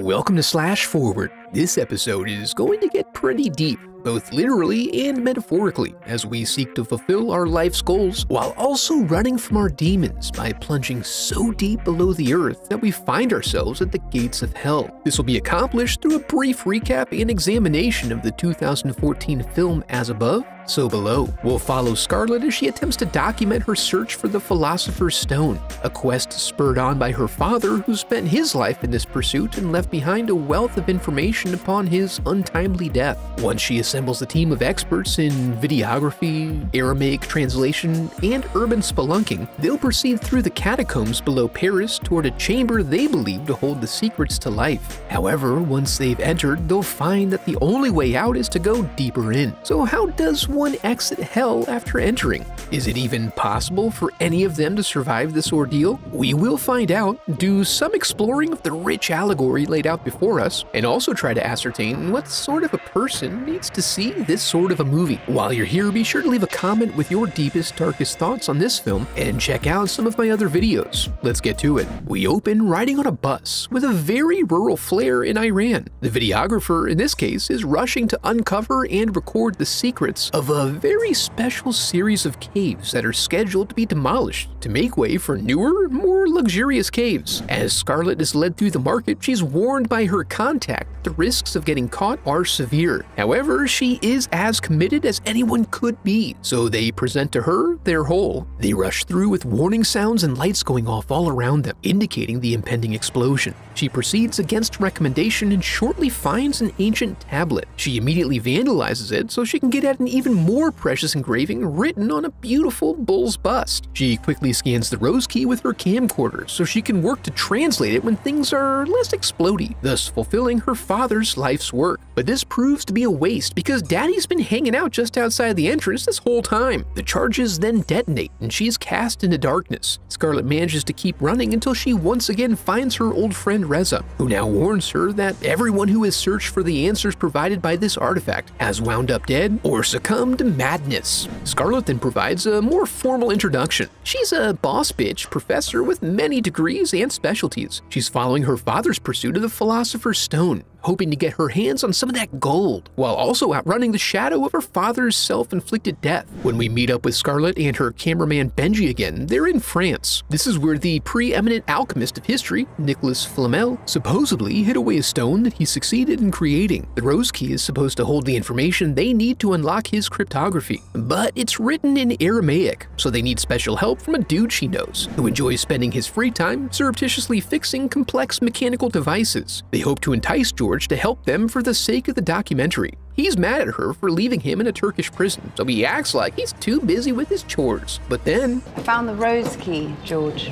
Welcome to Slash Forward. This episode is going to get pretty deep, both literally and metaphorically, as we seek to fulfill our life's goals while also running from our demons by plunging so deep below the earth that we find ourselves at the gates of hell. This will be accomplished through a brief recap and examination of the 2014 film As Above, so below, we'll follow Scarlett as she attempts to document her search for the Philosopher's Stone, a quest spurred on by her father who spent his life in this pursuit and left behind a wealth of information upon his untimely death. Once she assembles a team of experts in videography, Aramaic translation, and urban spelunking, they'll proceed through the catacombs below Paris toward a chamber they believe to hold the secrets to life. However, once they've entered, they'll find that the only way out is to go deeper in. So how does one exit hell after entering? Is it even possible for any of them to survive this ordeal? We will find out, do some exploring of the rich allegory laid out before us, and also try to ascertain what sort of a person needs to see this sort of a movie. While you're here, be sure to leave a comment with your deepest, darkest thoughts on this film, and check out some of my other videos. Let's get to it. We open riding on a bus with a very rural flair in Iran. The videographer, in this case, is rushing to uncover and record the secrets of a very special series of caves that are scheduled to be demolished to make way for newer, more luxurious caves. As Scarlett is led through the market, she's warned by her contact the risks of getting caught are severe. However, she is as committed as anyone could be, so they present to her their hole. They rush through with warning sounds and lights going off all around them, indicating the impending explosion. She proceeds against recommendation and shortly finds an ancient tablet. She immediately vandalizes it so she can get at an even more precious engraving written on a beautiful bull's bust. She quickly scans the rose key with her camcorder so she can work to translate it when things are less explody, thus fulfilling her father's life's work. But this proves to be a waste because Daddy's been hanging out just outside the entrance this whole time. The charges then detonate and she's cast into darkness. Scarlett manages to keep running until she once again finds her old friend Reza, who now warns her that everyone who has searched for the answers provided by this artifact has wound up dead or succumbed to madness. Scarlett then provides a more formal introduction. She's a boss bitch professor with many degrees and specialties. She's following her father's pursuit of the Philosopher's Stone, hoping to get her hands on some of that gold, while also outrunning the shadow of her father's self-inflicted death. When we meet up with Scarlett and her cameraman Benji again, they're in France. This is where the preeminent alchemist of history, Nicolas Flamel, supposedly hid away a stone that he succeeded in creating. The rose key is supposed to hold the information they need to unlock his cryptography, but it's written in Aramaic, so they need special help from a dude she knows, who enjoys spending his free time surreptitiously fixing complex mechanical devices. They hope to entice George to help them for the sake of the documentary. He's mad at her for leaving him in a Turkish prison, so he acts like he's too busy with his chores. But then, I found the rose key, George.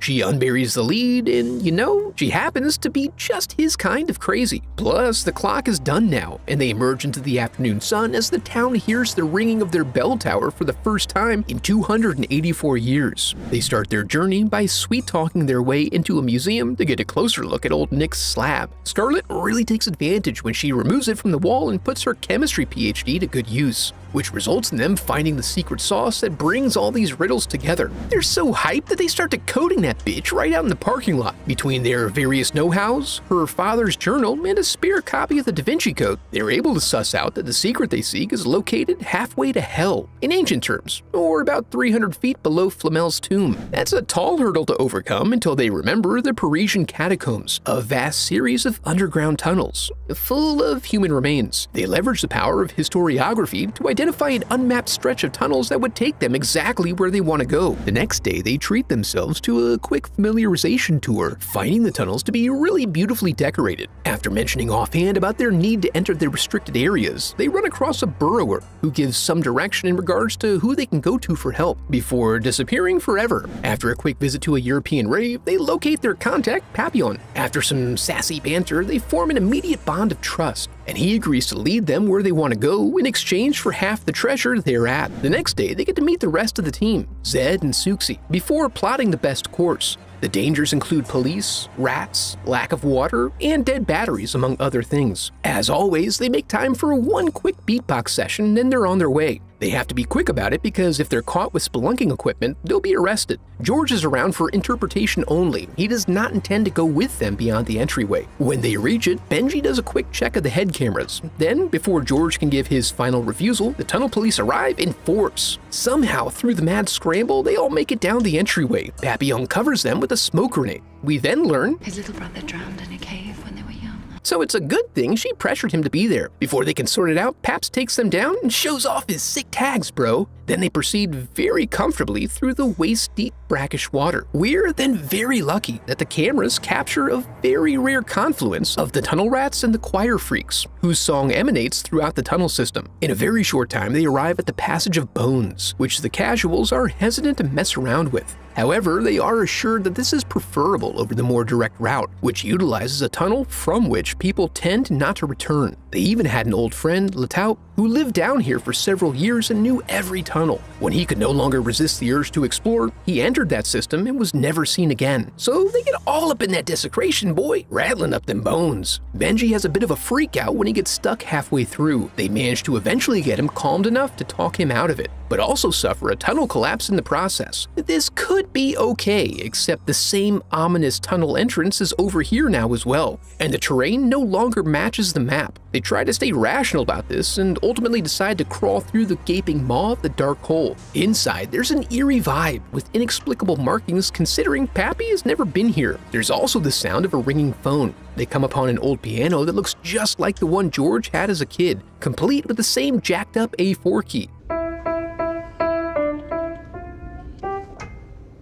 she unburies the lead, and you know, she happens to be just his kind of crazy. Plus, the clock is done now, and they emerge into the afternoon sun as the town hears the ringing of their bell tower for the first time in 284 years. They start their journey by sweet talking their way into a museum to get a closer look at old Nick's slab. Scarlett really takes advantage when she removes it from the wall and puts her chemistry PhD to good use, which results in them finding the secret sauce that brings all these riddles together. They're so hyped that they start decoding that bitch right out in the parking lot. Between their various know-hows, her father's journal, and a spare copy of the Da Vinci Code, they're able to suss out that the secret they seek is located halfway to hell, in ancient terms, or about 300 feet below Flamel's tomb. That's a tall hurdle to overcome until they remember the Parisian catacombs, a vast series of underground tunnels, full of human remains. They leverage the power of historiography to identify an unmapped stretch of tunnels that would take them exactly where they want to go. The next day, they treat themselves to a quick familiarization tour, finding the tunnels to be really beautifully decorated. After mentioning offhand about their need to enter the restricted areas, they run across a burrower who gives some direction in regards to who they can go to for help before disappearing forever. After a quick visit to a European rave, they locate their contact, Papillon. After some sassy banter, they form an immediate bond of trust, and he agrees to lead them where they want to go in exchange for half the treasure they're at. The next day, they get to meet the rest of the team, Zed and Souxie, before plotting the best course. The dangers include police, rats, lack of water, and dead batteries, among other things. As always, they make time for one quick beatbox session, then they're on their way. They have to be quick about it because if they're caught with spelunking equipment, they'll be arrested. George is around for interpretation only. He does not intend to go with them beyond the entryway. When they reach it, Benji does a quick check of the head cameras. Then, before George can give his final refusal, the tunnel police arrive in force. Somehow, through the mad scramble, they all make it down the entryway. Pappy uncovers them with a smoke grenade. We then learn His little brother drowned in a cave when they were young. So it's a good thing she pressured him to be there. Before they can sort it out, Paps takes them down and shows off his sick tags, bro. Then they proceed very comfortably through the waist-deep brackish water. We're then very lucky that the cameras capture a very rare confluence of the tunnel rats and the choir freaks, whose song emanates throughout the tunnel system. In a very short time, they arrive at the Passage of Bones, which the casuals are hesitant to mess around with. However, they are assured that this is preferable over the more direct route, which utilizes a tunnel from which people tend not to return. They even had an old friend, La Taupe, who lived down here for several years and knew every tunnel. When he could no longer resist the urge to explore, he entered that system and was never seen again. So they get all up in that desecration, boy, rattling up them bones. Benji has a bit of a freak out when he gets stuck halfway through. They manage to eventually get him calmed enough to talk him out of it, but also suffer a tunnel collapse in the process. This could be okay, except the same ominous tunnel entrance is over here now as well, and the terrain no longer matches the map. They try to stay rational about this and ultimately decide to crawl through the gaping maw of the dark hole. Inside, there's an eerie vibe with inexplicable markings considering Pappy has never been here. There's also the sound of a ringing phone. They come upon an old piano that looks just like the one George had as a kid, complete with the same jacked up A4 key.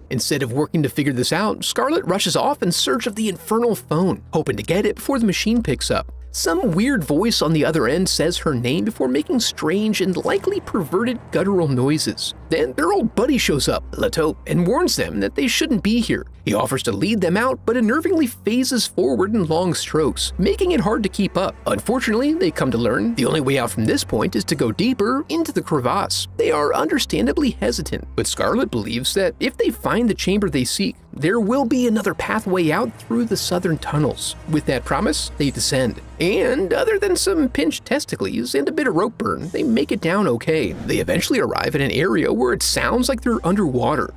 Instead of working to figure this out, Scarlett rushes off in search of the infernal phone, hoping to get it before the machine picks up. Some weird voice on the other end says her name before making strange and likely perverted guttural noises. Then their old buddy shows up, La Taupe, and warns them that they shouldn't be here. He offers to lead them out, but unnervingly phases forward in long strokes, making it hard to keep up. Unfortunately, they come to learn the only way out from this point is to go deeper into the crevasse. They are understandably hesitant, but Scarlett believes that if they find the chamber they seek, there will be another pathway out through the southern tunnels. With that promise, they descend. And other than some pinched testicles and a bit of rope burn, they make it down okay. They eventually arrive at an area where it sounds like they're underwater.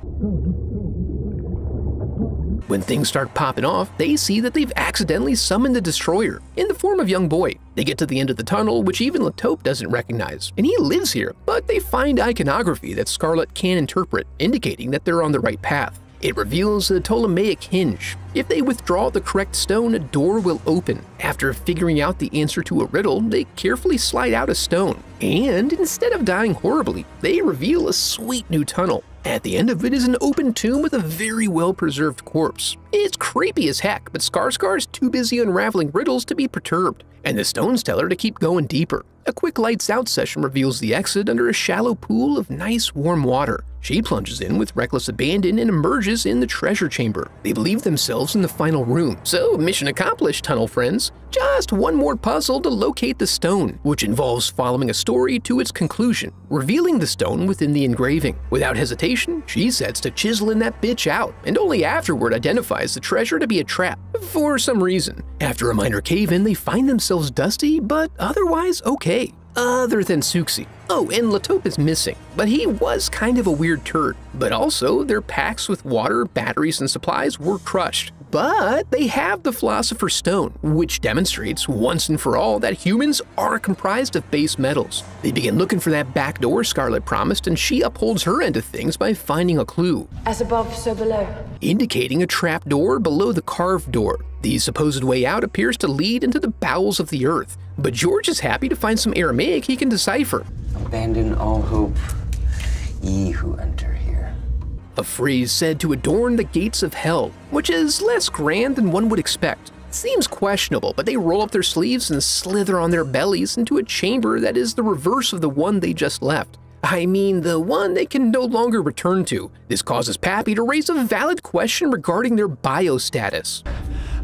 When things start popping off, they see that they've accidentally summoned the destroyer in the form of young boy. They get to the end of the tunnel, which even La Taupe doesn't recognize, and he lives here, but they find iconography that Scarlett can interpret, indicating that they're on the right path. It reveals a Ptolemaic hinge. If they withdraw the correct stone, a door will open. After figuring out the answer to a riddle, they carefully slide out a stone. And instead of dying horribly, they reveal a sweet new tunnel. At the end of it is an open tomb with a very well preserved corpse. It's creepy as heck, but Scarlett's too busy unraveling riddles to be perturbed, and the stones tell her to keep going deeper. A quick lights out session reveals the exit under a shallow pool of nice warm water. She plunges in with reckless abandon and emerges in the treasure chamber. They believe themselves in the final room. So, mission accomplished, tunnel friends. Just one more puzzle to locate the stone, which involves following a story to its conclusion, revealing the stone within the engraving. Without hesitation, she sets to chiseling that bitch out, and only afterward identifies the treasure to be a trap, for some reason. After a minor cave-in, they find themselves dusty, but otherwise okay other than Souxie. Oh, and La Taupe is missing, but he was kind of a weird turd. But also, their packs with water, batteries, and supplies were crushed. But they have the Philosopher's Stone, which demonstrates once and for all that humans are comprised of base metals. They begin looking for that back door Scarlett promised, and she upholds her end of things by finding a clue, As above, so below. indicating a trap door below the carved door. The supposed way out appears to lead into the bowels of the earth, but George is happy to find some Aramaic he can decipher. Abandon all hope, ye who enter here. A phrase said to adorn the gates of hell, which is less grand than one would expect. Seems questionable, but they roll up their sleeves and slither on their bellies into a chamber that is the reverse of the one they just left. I mean, the one they can no longer return to. This causes Pappy to raise a valid question regarding their biostatus.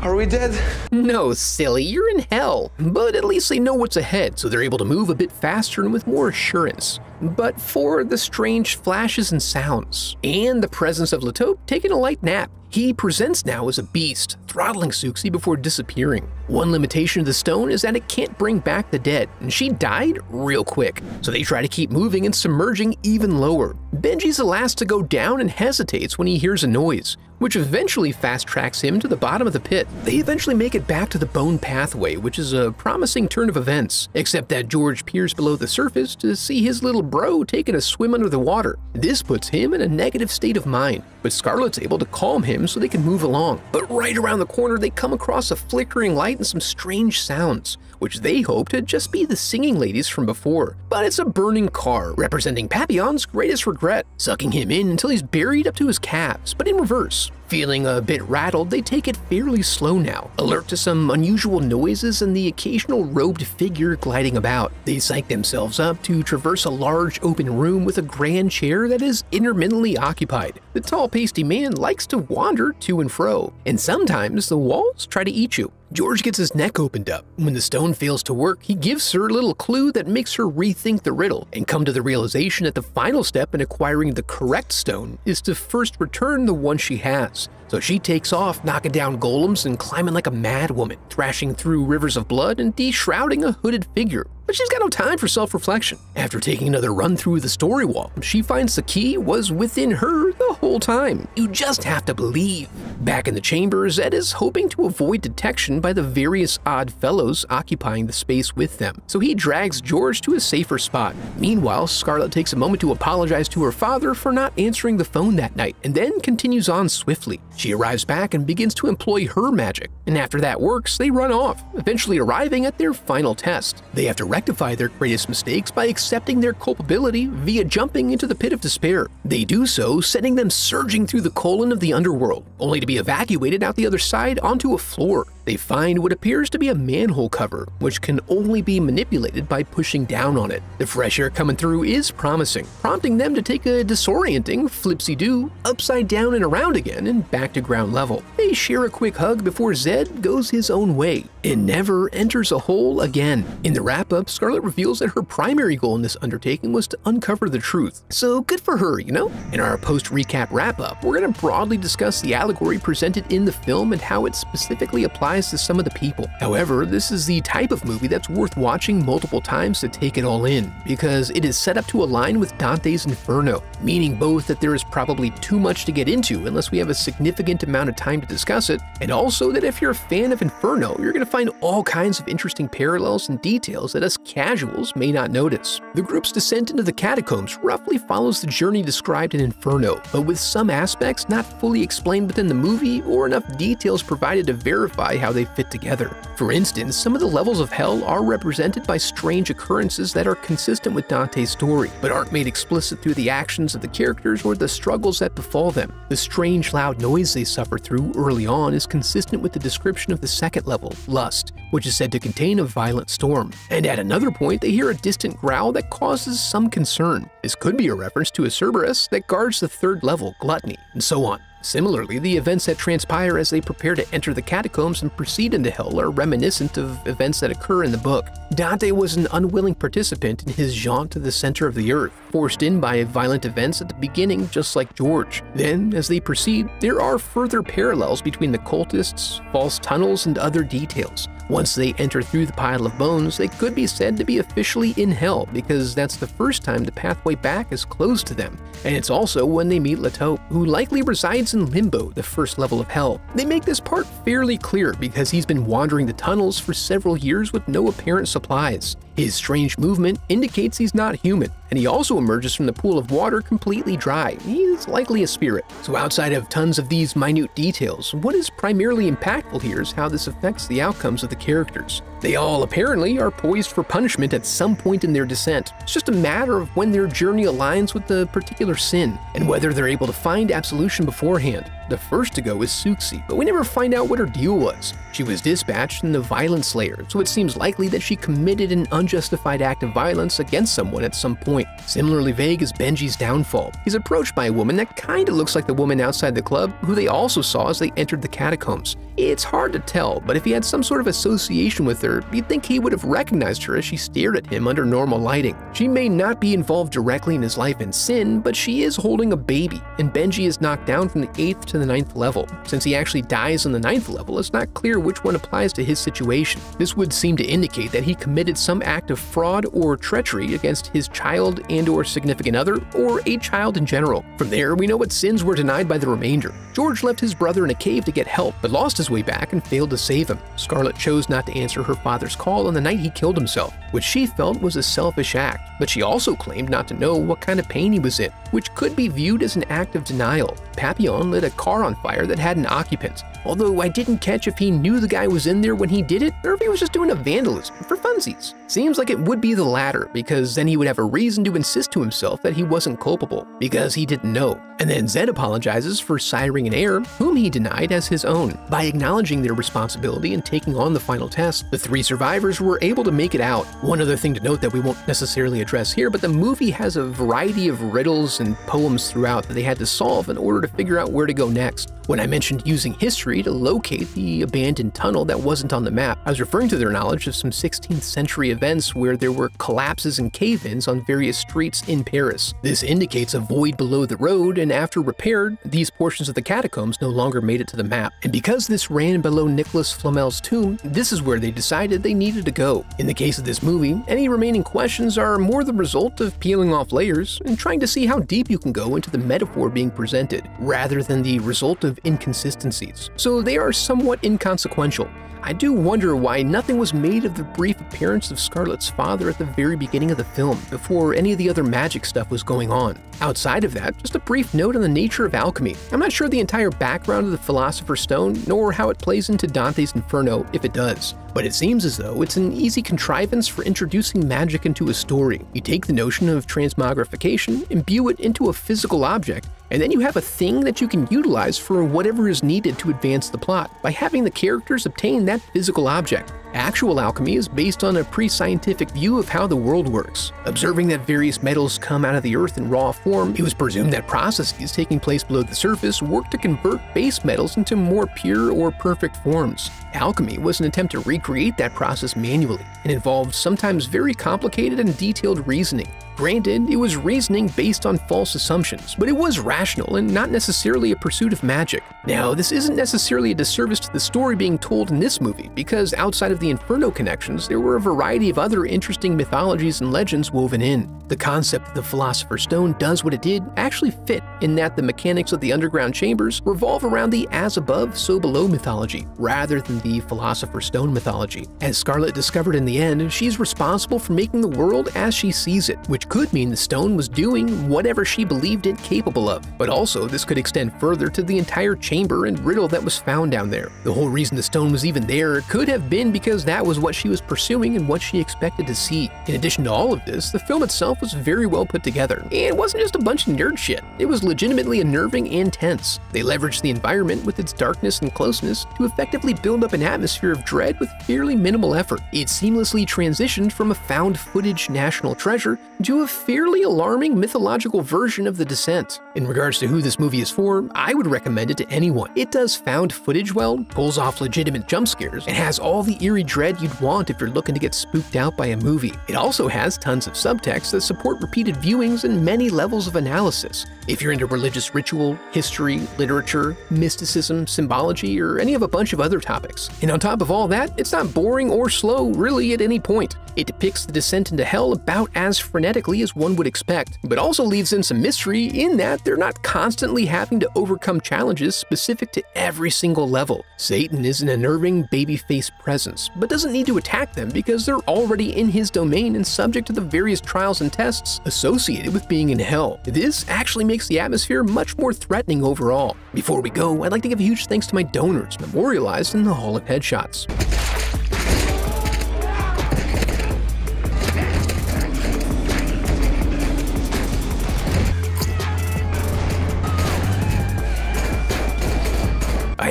Are we dead? No, silly, you're in hell. But at least they know what's ahead, so they're able to move a bit faster and with more assurance. But for the strange flashes and sounds, and the presence of La Taupe taking a light nap. He presents now as a beast, throttling Souxie before disappearing. One limitation of the stone is that it can't bring back the dead, and she died real quick, so they try to keep moving and submerging even lower. Benji's the last to go down and hesitates when he hears a noise, which eventually fast tracks him to the bottom of the pit. They eventually make it back to the bone pathway, which is a promising turn of events, except that George peers below the surface to see his little bro taking a swim under the water. This puts him in a negative state of mind, but Scarlett's able to calm him so they can move along. But right around the corner, they come across a flickering light and some strange sounds, which they hope to just be the singing ladies from before. But it's a burning car, representing Papillon's greatest regret, sucking him in until he's buried up to his calves, but in reverse. Feeling a bit rattled, they take it fairly slow now, alert to some unusual noises and the occasional robed figure gliding about. They psych themselves up to traverse a large open room with a grand chair that is intermittently occupied. The tall, pasty man likes to wander to and fro, and sometimes the walls try to eat you. George gets his neck opened up. When the stone fails to work, he gives her a little clue that makes her rethink the riddle and come to the realization that the final step in acquiring the correct stone is to first return the one she has. So she takes off, knocking down golems and climbing like a mad woman, thrashing through rivers of blood and de-shrouding a hooded figure. But she's got no time for self-reflection. After taking another run through the story wall, she finds the key was within her the whole time. You just have to believe. Back in the chamber, Zed is hoping to avoid detection by the various odd fellows occupying the space with them, so he drags George to a safer spot. Meanwhile, Scarlett takes a moment to apologize to her father for not answering the phone that night, and then continues on swiftly. She arrives back and begins to employ her magic, and after that works, they run off, eventually arriving at their final test. They have to rectify their greatest mistakes by accepting their culpability via jumping into the pit of despair. They do so, sending them surging through the colon of the underworld, only to be evacuated out the other side onto a floor. They find what appears to be a manhole cover, which can only be manipulated by pushing down on it. The fresh air coming through is promising, prompting them to take a disorienting flipsy-doo upside down and around again and back to ground level. They share a quick hug before Zed goes his own way and never enters a hole again. In the wrap-up, Scarlett reveals that her primary goal in this undertaking was to uncover the truth. So good for her, you know? In our post-recap wrap-up, we're going to broadly discuss the allegory presented in the film and how it specifically applies to some of the people. However, this is the type of movie that's worth watching multiple times to take it all in, because it is set up to align with Dante's Inferno, meaning both that there is probably too much to get into unless we have a significant amount of time to discuss it, and also that if you're a fan of Inferno, you're going to find all kinds of interesting parallels and details that us casuals may not notice. The group's descent into the catacombs roughly follows the journey described in Inferno, but with some aspects not fully explained within the movie or enough details provided to verify how they fit together. For instance, some of the levels of hell are represented by strange occurrences that are consistent with Dante's story, but aren't made explicit through the actions of the characters or the struggles that befall them. The strange loud noise they suffer through early on is consistent with the description of the second level, Lust, which is said to contain a violent storm. And at another point, they hear a distant growl that causes some concern. This could be a reference to a Cerberus that guards the third level, Gluttony, and so on. Similarly, the events that transpire as they prepare to enter the catacombs and proceed into hell are reminiscent of events that occur in the book. Dante was an unwilling participant in his jaunt to the center of the earth, forced in by violent events at the beginning just like George. Then, as they proceed, there are further parallels between the cultists, false tunnels, and other details. Once they enter through the pile of bones, they could be said to be officially in hell because that's the first time the pathway back is closed to them. And it's also when they meet La Taupe, who likely resides in Limbo, the first level of hell. They make this part fairly clear because he's been wandering the tunnels for several years with no apparent supplies. His strange movement indicates he's not human, and he also emerges from the pool of water completely dry. He's likely a spirit. So outside of tons of these minute details, what is primarily impactful here is how this affects the outcomes of the characters. They all apparently are poised for punishment at some point in their descent. It's just a matter of when their journey aligns with the particular sin, and whether they're able to find absolution beforehand. The first to go is Souxie, but we never find out what her deal was. She was dispatched in the Violent Slayer, so it seems likely that she committed an unjustified act of violence against someone at some point. Similarly vague is Benji's downfall. He's approached by a woman that kinda looks like the woman outside the club, who they also saw as they entered the catacombs. It's hard to tell, but if he had some sort of association with her, you'd think he would have recognized her as she stared at him under normal lighting. She may not be involved directly in his life in sin, but she is holding a baby, and Benji is knocked down from the 8th to the ninth level. Since he actually dies on the ninth level, it's not clear which one applies to his situation. This would seem to indicate that he committed some act of fraud or treachery against his child and or significant other, or a child in general. From there, we know what sins were denied by the remainder. George left his brother in a cave to get help, but lost his way back and failed to save him. Scarlett chose not to answer her father's call on the night he killed himself, which she felt was a selfish act, but she also claimed not to know what kind of pain he was in, which could be viewed as an act of denial. Papillon lit a car on fire that had an occupant, although I didn't catch if he knew the guy was in there when he did it or if he was just doing a vandalism for funsies. Seems like it would be the latter, because then he would have a reason to insist to himself that he wasn't culpable, because he didn't know. And then Zed apologizes for siring an heir, whom he denied as his own. By acknowledging their responsibility and taking on the final test, the three survivors were able to make it out. One other thing to note that we won't necessarily address here, but the movie has a variety of riddles and poems throughout that they had to solve in order to figure out where to go next. When I mentioned using history to locate the abandoned tunnel that wasn't on the map, I was referring to their knowledge of some 16th century events where there were collapses and cave-ins on various streets in Paris. This indicates a void below the road, and after repaired, these portions of the catacombs no longer made it to the map. And because this ran below Nicolas Flamel's tomb, this is where they decided they needed to go. In the case of this movie, any remaining questions are more the result of peeling off layers and trying to see how deep you can go into the metaphor being presented, rather than the result of inconsistencies, so they are somewhat inconsequential. I do wonder why nothing was made of the brief appearance of Scarlett's father at the very beginning of the film, before any of the other magic stuff was going on. Outside of that, just a brief note on the nature of alchemy. I'm not sure the entire background of the Philosopher's Stone, nor how it plays into Dante's Inferno, if it does. But it seems as though it's an easy contrivance for introducing magic into a story. You take the notion of transmogrification, imbue it into a physical object, and then you have a thing that you can utilize for whatever is needed to advance the plot by having the characters obtain that physical object. Actual alchemy is based on a pre-scientific view of how the world works. Observing that various metals come out of the earth in raw form, it was presumed that processes taking place below the surface work to convert base metals into more pure or perfect forms. Alchemy was an attempt to recreate that process manually and involved sometimes very complicated and detailed reasoning. Granted, it was reasoning based on false assumptions, but it was rational and not necessarily a pursuit of magic. Now, this isn't necessarily a disservice to the story being told in this movie, because outside of the Inferno connections, there were a variety of other interesting mythologies and legends woven in. The concept of the Philosopher's Stone does what it did actually fit in that the mechanics of the underground chambers revolve around the as above, so below mythology, rather than the Philosopher's Stone mythology. As Scarlett discovered in the end, she's responsible for making the world as she sees it, which could mean the stone was doing whatever she believed it capable of. But also, this could extend further to the entire chamber and riddle that was found down there. The whole reason the stone was even there could have been because that was what she was pursuing and what she expected to see. In addition to all of this, the film itself was very well put together. It wasn't just a bunch of nerd shit, it was legitimately unnerving and tense. They leveraged the environment with its darkness and closeness to effectively build up an atmosphere of dread with fairly minimal effort. It seamlessly transitioned from a found footage national treasure to a fairly alarming mythological version of The Descent. In regards to who this movie is for, I would recommend it to anyone. It does found footage well, pulls off legitimate jump scares, and has all the eerie dread you'd want if you're looking to get spooked out by a movie. It also has tons of subtext that support repeated viewings and many levels of analysis. If you're into religious ritual, history, literature, mysticism, symbology, or any of a bunch of other topics. And on top of all that, it's not boring or slow really at any point. It depicts the descent into hell about as frenetically as one would expect, but also leaves in some mystery in that they're not constantly having to overcome challenges specific to every single level. Satan is an unnerving baby-faced presence, but doesn't need to attack them because they're already in his domain and subject to the various trials and tests associated with being in hell. This actually makes the atmosphere much more threatening overall. Before we go, I'd like to give a huge thanks to my donors memorialized in the Hall of Headshots.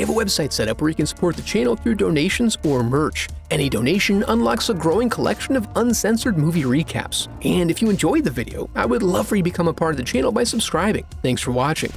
Have a website set up where you can support the channel through donations or merch. Any donation unlocks a growing collection of uncensored movie recaps. And if you enjoyed the video, I would love for you to become a part of the channel by subscribing. Thanks for watching.